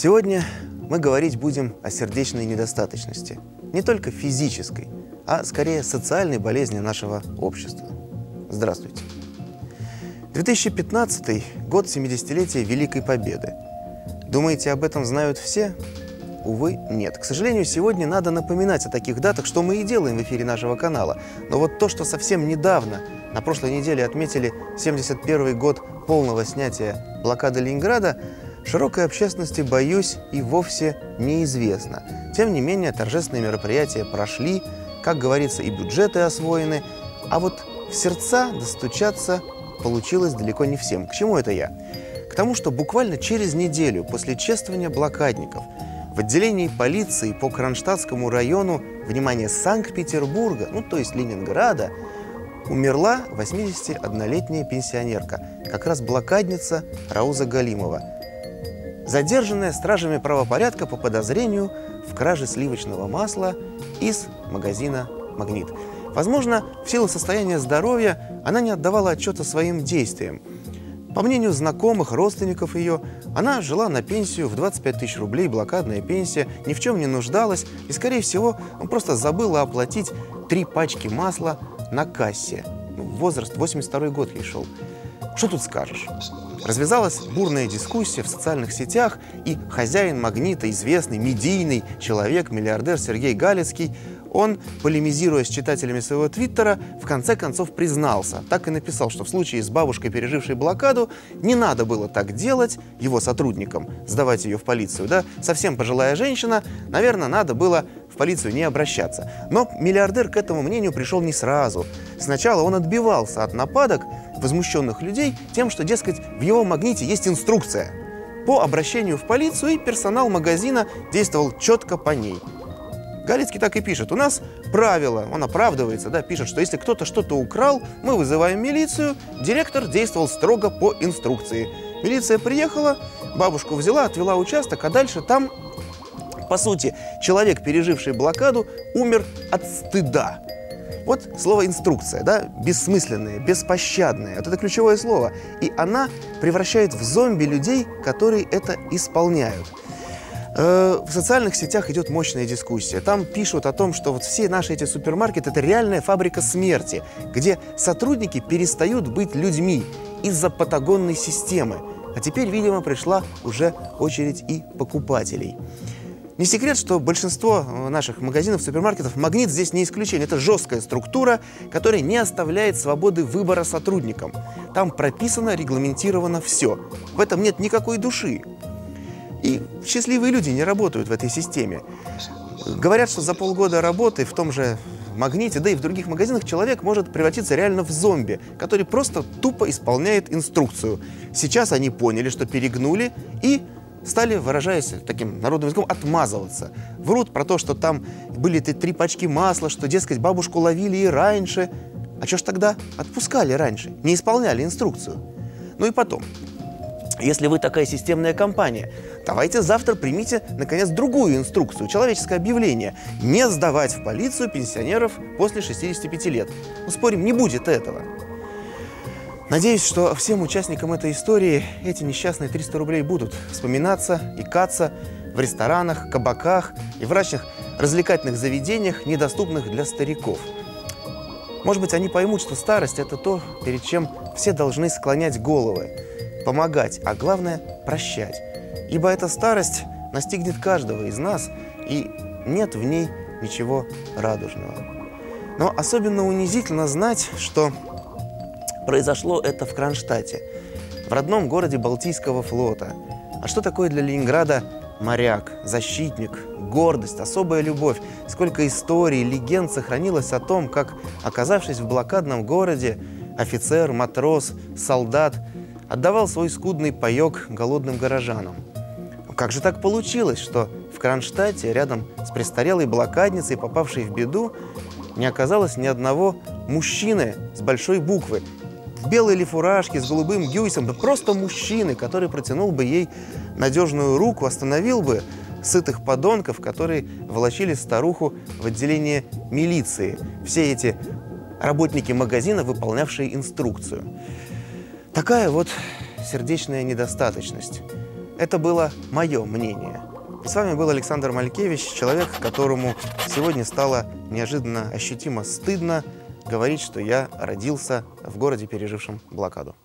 Сегодня мы говорить будем о сердечной недостаточности. Не только физической, а скорее социальной болезни нашего общества. Здравствуйте. 2015 – год 70-летия Великой Победы. Думаете, об этом знают все? Увы, нет. К сожалению, сегодня надо напоминать о таких датах, что мы и делаем в эфире нашего канала. Но вот то, что совсем недавно, на прошлой неделе отметили 71 год полного снятия блокады Ленинграда, широкой общественности, боюсь, и вовсе неизвестно. Тем не менее, торжественные мероприятия прошли, как говорится, и бюджеты освоены, а вот в сердца достучаться получилось далеко не всем. К чему это я? К тому, что буквально через неделю после чествования блокадников в отделении полиции по Кронштадтскому району, внимание, Санкт-Петербурга, ну то есть Ленинграда, умерла 81-летняя пенсионерка, как раз блокадница Рауза Галимова, задержанная стражами правопорядка по подозрению в краже сливочного масла из магазина «Магнит». Возможно, в силу состояния здоровья она не отдавала отчета своим действиям. По мнению знакомых, родственников ее, она жила на пенсию в 25 тысяч рублей, блокадная пенсия, ни в чем не нуждалась и, скорее всего, просто забыла оплатить три пачки масла на кассе. Ну, возраст 82 год ей шел. Что тут скажешь? Развязалась бурная дискуссия в социальных сетях, и хозяин «Магнита», известный, медийный человек, миллиардер Сергей Галицкий, он, полемизируя с читателями своего твиттера, в конце концов признался. Так и написал, что в случае с бабушкой, пережившей блокаду, не надо было так делать его сотрудникам, сдавать ее в полицию. Да? Совсем пожилая женщина, наверное, надо было в полицию не обращаться. Но миллиардер к этому мнению пришел не сразу. Сначала он отбивался от нападок возмущенных людей тем, что, дескать, в его магните есть инструкция. По обращению в полицию и персонал магазина действовал четко по ней – Галицкий так и пишет. У нас правило, он оправдывается, да, пишет, что если кто-то что-то украл, мы вызываем милицию, директор действовал строго по инструкции. Милиция приехала, бабушку взяла, отвела участок, а дальше там, по сути, человек, переживший блокаду, умер от стыда. Вот слово «инструкция», да, бессмысленное, беспощадное, вот это ключевое слово. И она превращает в зомби людей, которые это исполняют. Э, в социальных сетях идет мощная дискуссия. Там пишут о том, что вот все наши эти супермаркеты – это реальная фабрика смерти, где сотрудники перестают быть людьми из-за патагонной системы. А теперь, видимо, пришла уже очередь и покупателей. Не секрет, что большинство э, наших магазинов, супермаркетов, магнит здесь не исключение. Это жесткая структура, которая не оставляет свободы выбора сотрудникам. Там прописано, регламентировано все. В этом нет никакой души. И счастливые люди не работают в этой системе. Говорят, что за полгода работы в том же Магните, да и в других магазинах человек может превратиться реально в зомби, который просто тупо исполняет инструкцию. Сейчас они поняли, что перегнули и стали, выражаясь таким народным языком, отмазываться. Врут про то, что там были три пачки масла, что, дескать, бабушку ловили и раньше. А что ж тогда отпускали раньше, не исполняли инструкцию? Ну и потом, если вы такая системная компания, давайте завтра примите, наконец, другую инструкцию, человеческое объявление. Не сдавать в полицию пенсионеров после 65 лет. Ну, спорим, не будет этого. Надеюсь, что всем участникам этой истории эти несчастные 300 рублей будут вспоминаться и каться в ресторанах, кабаках и в разных развлекательных заведениях, недоступных для стариков. Может быть, они поймут, что старость – это то, перед чем все должны склонять головы помогать, а главное – прощать. Ибо эта старость настигнет каждого из нас, и нет в ней ничего радужного. Но особенно унизительно знать, что произошло это в Кронштадте, в родном городе Балтийского флота. А что такое для Ленинграда моряк, защитник, гордость, особая любовь? Сколько историй, легенд сохранилось о том, как, оказавшись в блокадном городе, офицер, матрос, солдат – отдавал свой скудный паек голодным горожанам. Как же так получилось, что в Кронштадте, рядом с престарелой блокадницей, попавшей в беду, не оказалось ни одного мужчины с большой буквы, в белой ли фуражке, с голубым гюйсом, да просто мужчины, который протянул бы ей надежную руку, остановил бы сытых подонков, которые волочили старуху в отделение милиции. Все эти работники магазина, выполнявшие инструкцию. Такая вот сердечная недостаточность. Это было мое мнение. С вами был Александр Малькевич, человек, которому сегодня стало неожиданно ощутимо стыдно говорить, что я родился в городе, пережившем блокаду.